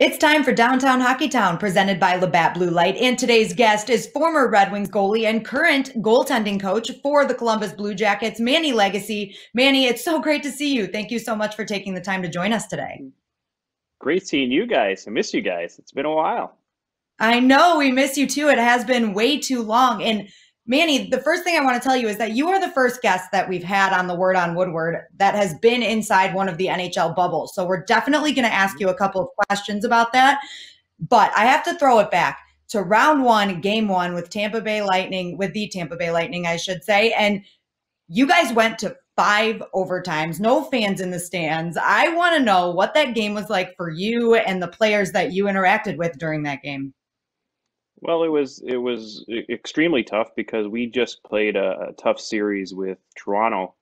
It's time for Downtown Hockeytown, presented by Labatt Blue Light. And today's guest is former Red Wings goalie and current goaltending coach for the Columbus Blue Jackets, Manny Legace. Manny, it's so great to see you. Thank you so much for taking the time to join us today. Great seeing you guys. I miss you guys. It's been a while. I know we miss you too. It has been way too long. And Manny, the first thing I want to tell you is that you are the first guest that we've had on the Word on Woodward that has been inside one of the NHL bubbles. So we're definitely going to ask you a couple of questions about that. But I have to throw it back to round one, game one with Tampa Bay Lightning, with the Tampa Bay Lightning, I should say. And you guys went to five overtimes, no fans in the stands. I want to know what that game was like for you and the players that you interacted with during that game. Well, it was it was extremely tough because we just played a, a tough series with Toronto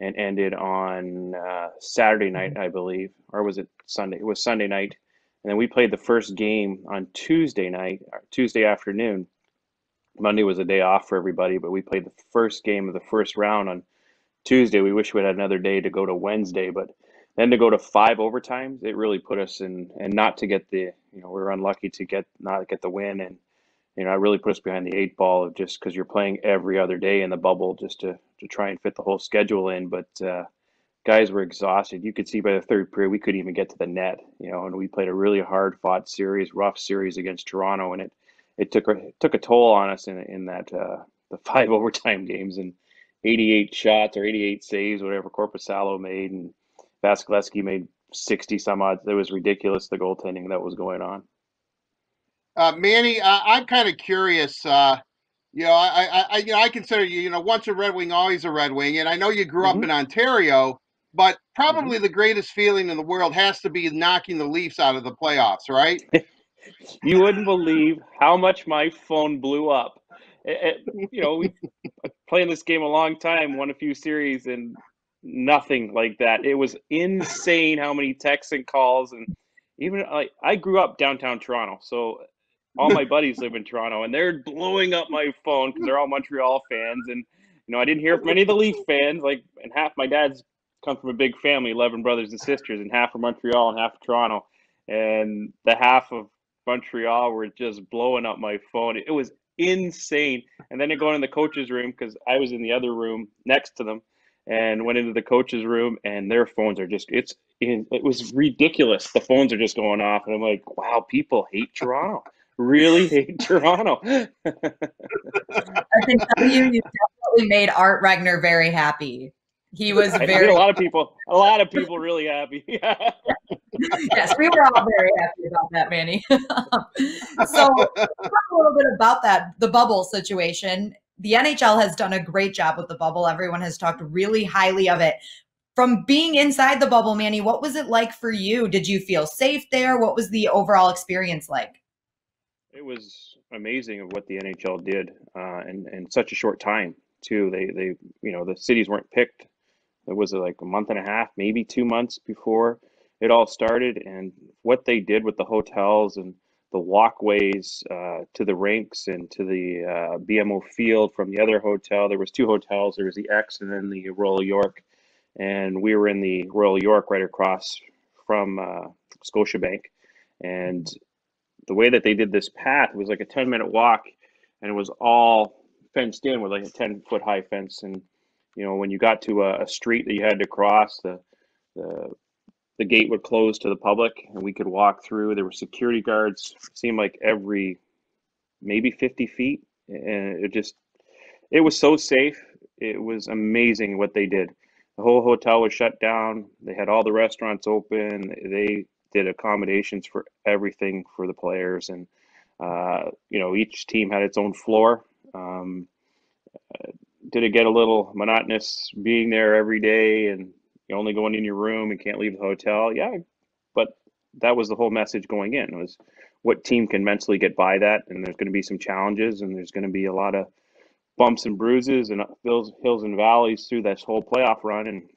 and ended on uh, Saturday night, I believe, or was it Sunday? It was Sunday night, and then we played the first game on Tuesday night, Tuesday afternoon. Monday was a day off for everybody, but we played the first game of the first round on Tuesday. We wish we had another day to go to Wednesday, but then to go to five overtimes, it really put us in, and not to get the, you know, we were unlucky to get not get the win, and you know, it really put us behind the eight ball of just because you're playing every other day in the bubble just to, to try and fit the whole schedule in. But uh, guys were exhausted. You could see by the third period we couldn't even get to the net, you know, and we played a really hard fought series, rough series against Toronto, and it it took a it took a toll on us in in that uh, the five overtime games and 88 shots or 88 saves, whatever Korpisalo made, and Vasilevskiy made 60 some odd. It was ridiculous the goaltending that was going on. Uh, Manny, uh, I'm kind of curious. Uh, you know, I, I, you know, I consider you, you know, once a Red Wing, always a Red Wing, and I know you grew mm-hmm. up in Ontario, but probably mm-hmm. the greatest feeling in the world has to be knocking the Leafs out of the playoffs, right? you wouldn't believe how much my phone blew up. It, it, you know, we playing this game a long time, won a few series, and nothing like that. It was insane how many texts and calls and even like I grew up downtown Toronto, so all my buddies live in Toronto, and they're blowing up my phone because they're all Montreal fans, and you know I didn't hear from any of the Leaf fans. Like, and half my dad's come from a big family, eleven brothers and sisters, and half from Montreal and half from Toronto, and the half of Montreal were just blowing up my phone. It was insane. And then I go in the coach's room because I was in the other room next to them, and went into the coach's room, and their phones are just it's it was ridiculous. The phones are just going off, and I'm like, wow, people hate Toronto really hate Toronto. I can tell you, you definitely made Art Regner very happy. He was very. a lot of people, a lot of people, really happy. yes, we were all very happy about that, Manny. so, talk a little bit about that, the bubble situation. The NHL has done a great job with the bubble. Everyone has talked really highly of it. From being inside the bubble, Manny, what was it like for you? Did you feel safe there? What was the overall experience like? It was amazing of what the NHL did uh, in, in such a short time too. They they you know the cities weren't picked. It was like a month and a half, maybe two months before it all started, and what they did with the hotels and the walkways uh, to the rinks and to the uh, BMO Field from the other hotel. There was two hotels. There was the X and then the Royal York, and we were in the Royal York right across from uh, Scotiabank, and the way that they did this path was like a 10 minute walk and it was all fenced in with like a 10 foot high fence. And you know when you got to a, a street that you had to cross the, the the gate would close to the public and we could walk through. There were security guards seemed like every maybe 50 feet and it just it was so safe. It was amazing what they did. The whole hotel was shut down. They had all the restaurants open. They did accommodations for everything for the players, and uh, you know each team had its own floor. Um, uh, did it get a little monotonous being there every day and you only going in your room and can't leave the hotel? Yeah, but that was the whole message going in was what team can mentally get by that, and there's going to be some challenges, and there's going to be a lot of bumps and bruises and hills, hills and valleys through this whole playoff run, and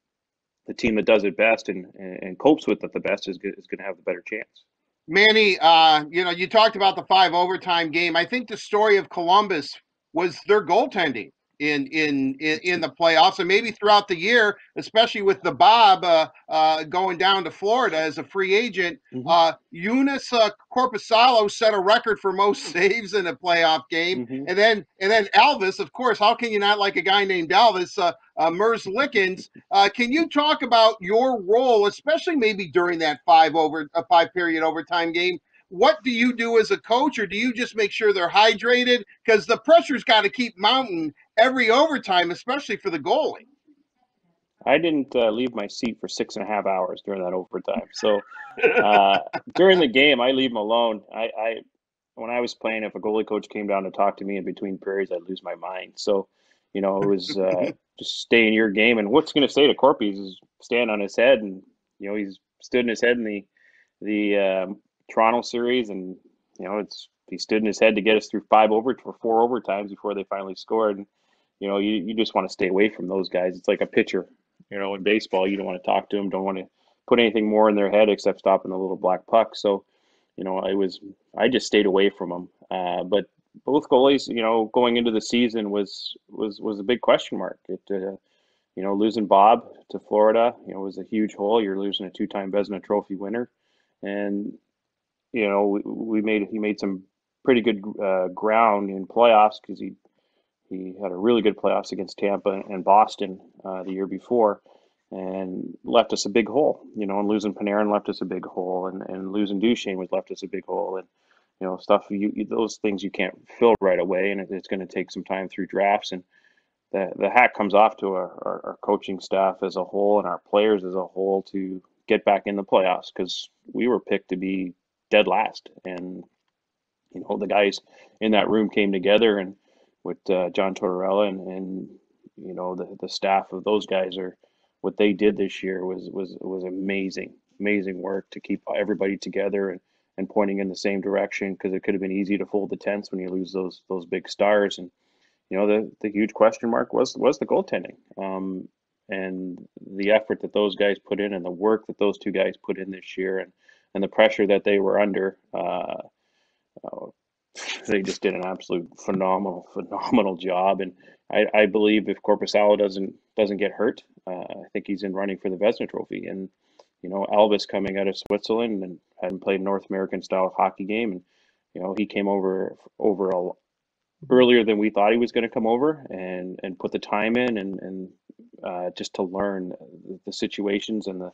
the team that does it best and, and copes with it the best is, is going to have the better chance. Manny, uh, you know, you talked about the five overtime game. I think the story of Columbus was their goaltending. in in in, in the playoffs and maybe throughout the year, especially with the Bob uh, uh, going down to Florida as a free agent. Mm-hmm. Uh, Joonas uh, Korpisalo set a record for most saves in a playoff game, mm-hmm. and then and then Elvis, of course. How can you not like a guy named Elvis? Uh, uh, Merzlikins. Uh, can you talk about your role, especially maybe during that five over a five period overtime game? what do you do as a coach, or do you just make sure they're hydrated? Because the pressure's got to keep mounting every overtime, especially for the goalie. I didn't uh, leave my seat for six and a half hours during that overtime. So uh, during the game, I leave them alone. I, I, when I was playing, if a goalie coach came down to talk to me in between periods, I'd lose my mind. So, you know, it was uh, just stay in your game. And what's going to say to Korpi is stand on his head, and you know he's stood in his head in the the um, Toronto series, and you know it's he stood in his head to get us through five over for four overtimes before they finally scored. And, you know, you, you just want to stay away from those guys. It's like a pitcher. You know, in baseball, you don't want to talk to them, don't want to put anything more in their head except stopping the little black puck. So, you know, I was I just stayed away from them. Uh, but both goalies, you know, going into the season was was was a big question mark. It, uh, you know, losing Bob to Florida, you know, was a huge hole. You're losing a two-time Vezina Trophy winner, and you know, we, we made he made some pretty good uh, ground in playoffs because he he had a really good playoffs against Tampa and Boston uh, the year before, and left us a big hole. You know, and losing Panarin left us a big hole, and, and losing Duchene was left us a big hole, and you know stuff you, those things you can't fill right away, and it's going to take some time through drafts and. The, the hat comes off to our, our, our coaching staff as a whole and our players as a whole to get back in the playoffs because we were picked to be dead last. And you know the guys in that room came together and with uh, John Tortorella and, and you know the the staff of those guys are what they did this year was was was amazing amazing work to keep everybody together and, and pointing in the same direction because it could have been easy to fold the tents when you lose those those big stars and you know the the huge question mark was was the goaltending um, and the effort that those guys put in and the work that those two guys put in this year and and the pressure that they were under. Uh, uh, they just did an absolute phenomenal, phenomenal job. And I, I believe if Korpisalo doesn't doesn't get hurt, uh, I think he's in running for the Vezina Trophy. And you know, Elvis coming out of Switzerland and hadn't played North American style hockey game, and you know, he came over over a, earlier than we thought he was going to come over, and and put the time in, and and uh, just to learn the situations and the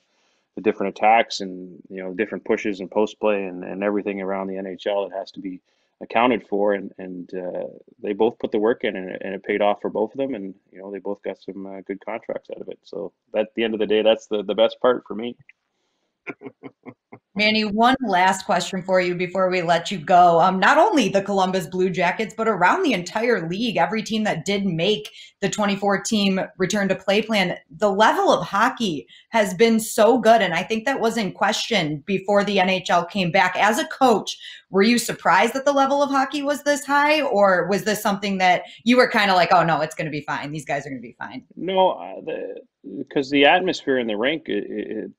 the different attacks and you know different pushes and post play and, and everything around the NHL that has to be accounted for. And and uh, they both put the work in and it, and it paid off for both of them. And you know they both got some uh, good contracts out of it. So at the end of the day that's the the best part for me Manny, one last question for you before we let you go. Um, not only the Columbus Blue Jackets, but around the entire league, every team that did make the 24 team return to play plan, the level of hockey has been so good. And I think that was in question before the NHL came back. As a coach, were you surprised that the level of hockey was this high? Or was this something that you were kind of like, oh, no, it's going to be fine? These guys are going to be fine? No, uh, because the, the, atmosphere in the rink, it, it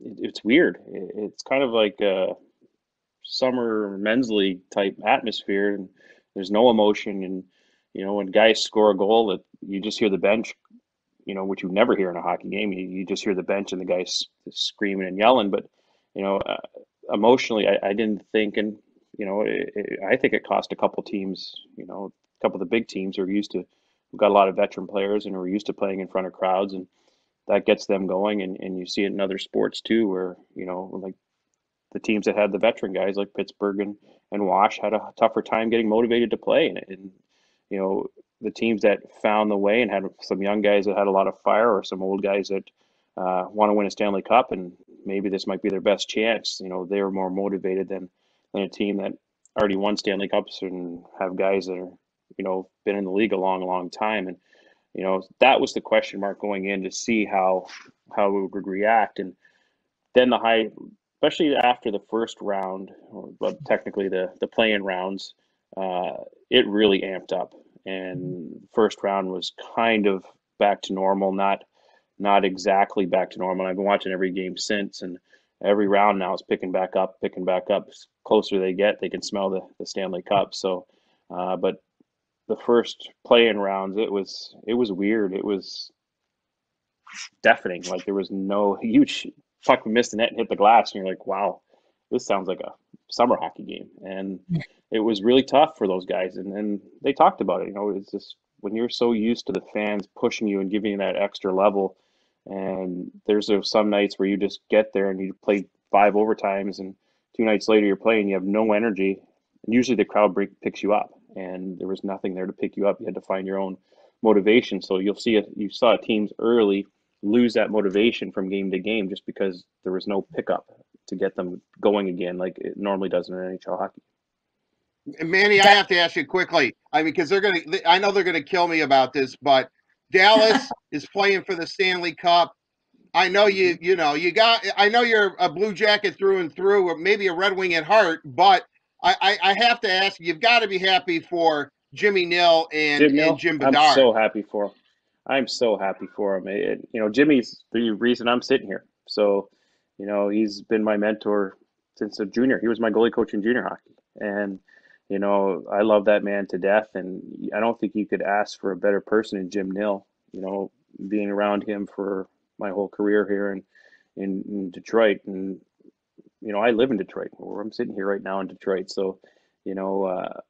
it's weird. It's kind of like a summer men's league type atmosphere, and there's no emotion. And you know, when guys score a goal, that you just hear the bench, you know, which you never hear in a hockey game. You, you just hear the bench and the guys screaming and yelling. But you know, uh, emotionally, I, I didn't think, and you know, it, it, I think it cost a couple teams. You know, a couple of the big teams who are used to. We've got a lot of veteran players and are used to playing in front of crowds and that gets them going and, and you see it in other sports too where you know like the teams that had the veteran guys like pittsburgh and, and wash had a tougher time getting motivated to play. And, and you know the teams that found the way and had some young guys that had a lot of fire or some old guys that uh, want to win a stanley cup and maybe this might be their best chance you know they were more motivated than than a team that already won stanley cups and have guys that are you know been in the league a long long time. And you know that was the question mark going in to see how how we would react. And then the high especially after the first round or but technically the the play-in rounds uh, it really amped up. And first round was kind of back to normal not not exactly back to normal. I've been watching every game since and every round now is picking back up picking back up. Closer they get they can smell the, the stanley cup. So uh, but the first playing rounds, it was it was weird. It was deafening. Like there was no huge fuck missed the net and hit the glass, and you're like, wow, this sounds like a summer hockey game. And it was really tough for those guys. And then they talked about it. You know, it's just when you're so used to the fans pushing you and giving you that extra level, and there's some nights where you just get there and you play five overtimes, and two nights later you're playing, you have no energy. And usually the crowd break, picks you up, and there was nothing there to pick you up. You had to find your own motivation. So you'll see it. You saw teams early lose that motivation from game to game just because there was no pickup to get them going again like it normally does in NHL hockey. Manny, I have to ask you quickly. I mean, because they're gonna, I know they're gonna kill me about this, but Dallas is playing for the Stanley Cup. I know you, mm-hmm. you know, you got. I know you're a Blue Jacket through and through, or maybe a Red Wing at heart. But I, I, I have to ask, you've got to be happy for Jimmy Nill and Jim, and Jim Bedard. I'm so happy for him. I'm so happy for him. It, you know, Jimmy's the reason I'm sitting here. So, you know, he's been my mentor since a junior. He was my goalie coach in junior hockey, and you know, I love that man to death. And I don't think you could ask for a better person in Jim Nill. You know, being around him for my whole career here in in, in Detroit, and you know, I live in Detroit, where I'm sitting here right now in Detroit. So, you know, uh,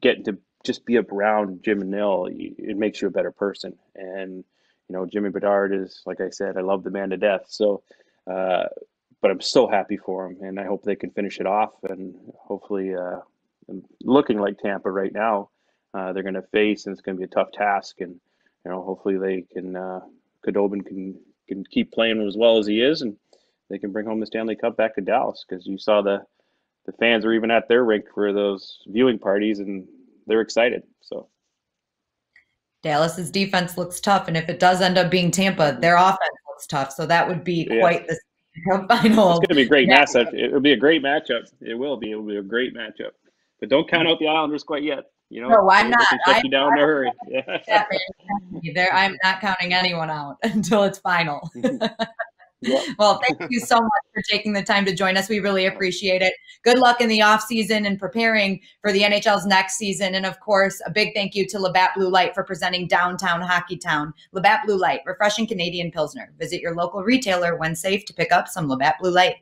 getting to just be around Jim and Nill, it makes you a better person. And you know, Jimmy Bedard is like I said, I love the man to death. So, uh, but I'm so happy for him, and I hope they can finish it off. And hopefully, uh, looking like Tampa right now, uh, they're going to face, and it's going to be a tough task. And you know, hopefully they can. Uh, Khudobin can can keep playing as well as he is, and they can bring home the Stanley Cup back to Dallas because you saw the the fans are even at their rink for those viewing parties, and they're excited. So Dallas's defense looks tough, and if it does end up being Tampa, their offense looks tough. So that would be yeah. quite the final. It's going to be a great matchup. It'll be a great matchup. It will be. It will be a great matchup. But don't count out the Islanders quite yet. You know, no, I'm not. I, you down in a hurry. Yeah. there, I'm not counting anyone out until it's final. Well, thank you so much for taking the time to join us. We really appreciate it. Good luck in the off season and preparing for the NHL's next season. And of course, a big thank you to Labatt Blue Light for presenting Downtown Hockeytown. Labatt Blue Light, refreshing Canadian Pilsner. Visit your local retailer when safe to pick up some Labatt Blue Light.